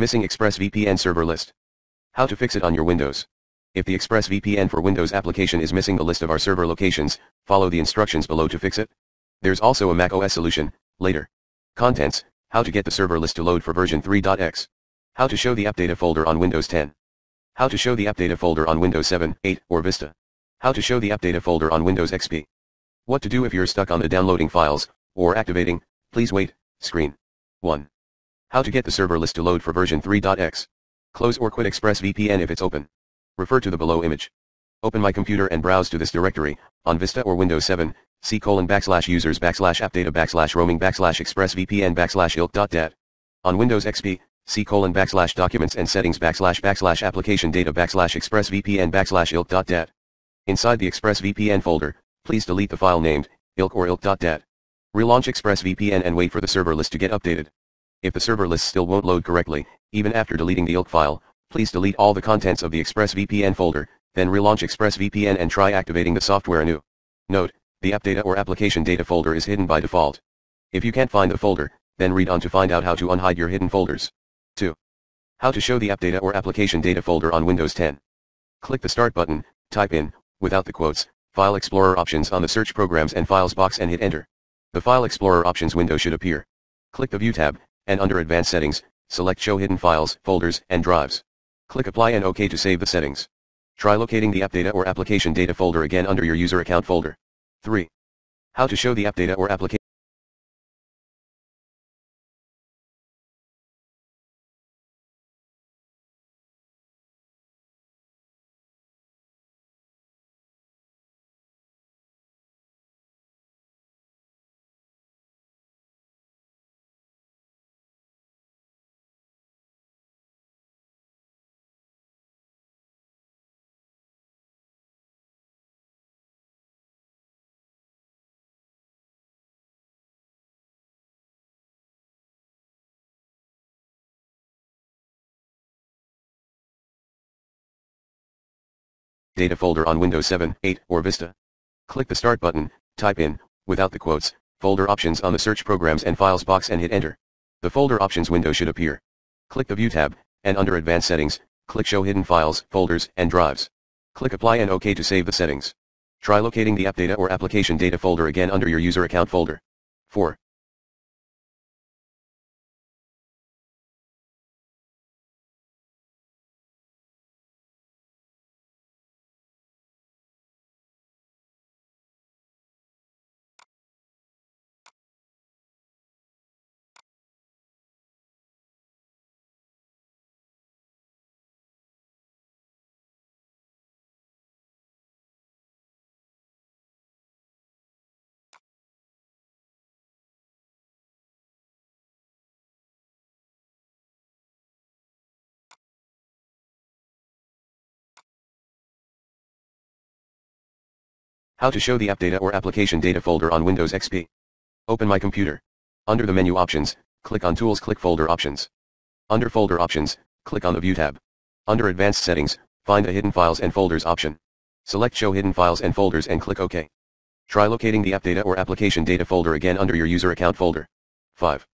Missing ExpressVPN server list. How to fix it on your Windows. If the ExpressVPN for Windows application is missing the list of our server locations, follow the instructions below to fix it. There's also a macOS solution, later. Contents, how to get the server list to load for version 3.x. How to show the app data folder on Windows 10. How to show the app data folder on Windows 7, 8, or Vista. How to show the app data folder on Windows XP. What to do if you're stuck on the downloading files, or activating, please wait, screen. 1. How to get the server list to load for version 3.x. Close or quit ExpressVPN if it's open. Refer to the below image. Open my computer and browse to this directory, on Vista or Windows 7, c colon backslash users backslash appdata backslash roaming backslash expressvpn backslash ilk.dat. On Windows XP, c colon backslash documents and settings backslash backslash application data backslash expressvpn backslash ilk.dat. Inside the ExpressVPN folder, please delete the file named, ilk or ilk.dat. Relaunch ExpressVPN and wait for the server list to get updated. If the server list still won't load correctly, even after deleting the ilk file, please delete all the contents of the ExpressVPN folder, then relaunch ExpressVPN and try activating the software anew. Note, the app data or application data folder is hidden by default. If you can't find the folder, then read on to find out how to unhide your hidden folders. 2. How to show the app data or application data folder on Windows 10. Click the Start button, type in, without the quotes, File Explorer options on the Search Programs and Files box and hit Enter. The File Explorer options window should appear. Click the View tab, and under Advanced Settings, select Show Hidden Files, Folders, and Drives. Click Apply and OK to save the settings. Try locating the app data or application data folder again under your user account folder. 3. How to show the app data or application data folder on Windows 7, 8, or Vista. Click the Start button, type in, without the quotes, folder options on the Search Programs and Files box and hit Enter. The folder options window should appear. Click the View tab, and under Advanced Settings, click Show Hidden Files, Folders, and Drives. Click Apply and OK to save the settings. Try locating the app data or application data folder again under your user account folder. 4. How to show the app data or application data folder on Windows XP. Open my computer. Under the menu options, click on Tools click Folder Options. Under Folder Options, click on the View tab. Under Advanced Settings, find the Hidden Files and Folders option. Select Show Hidden Files and Folders and click OK. Try locating the app data or application data folder again under your user account folder. 5.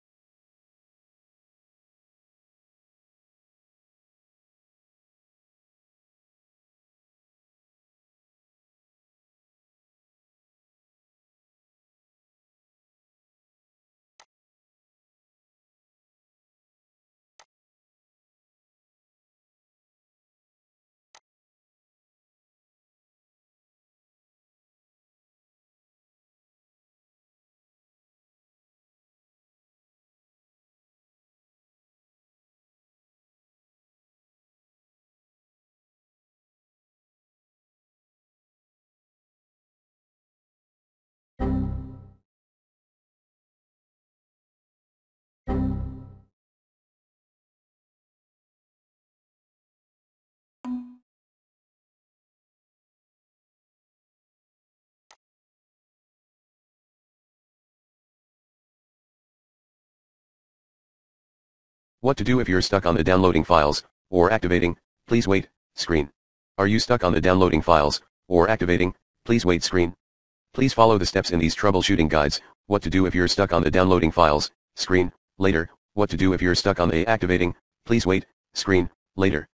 What to do if you're stuck on the downloading files, or activating, please wait, screen. Are you stuck on the downloading files, or activating, please wait screen. Please follow the steps in these troubleshooting guides, what to do if you're stuck on the downloading files, screen, later, what to do if you're stuck on the activating, Please wait, screen, later.